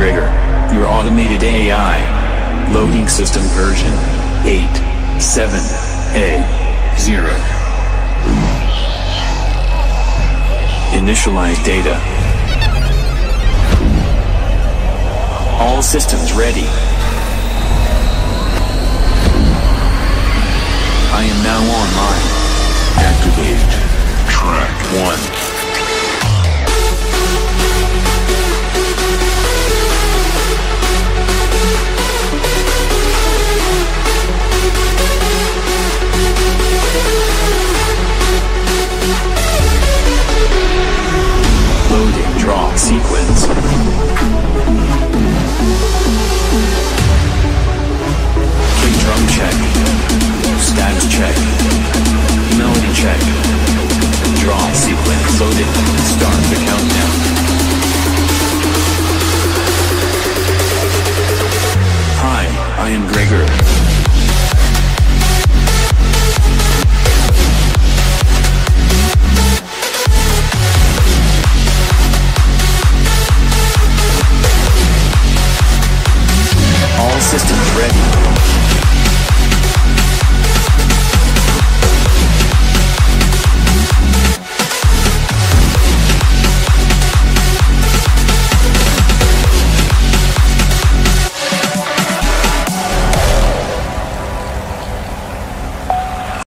Grigor, your automated AI. Loading system version 87A0. Initialize data. All systems ready.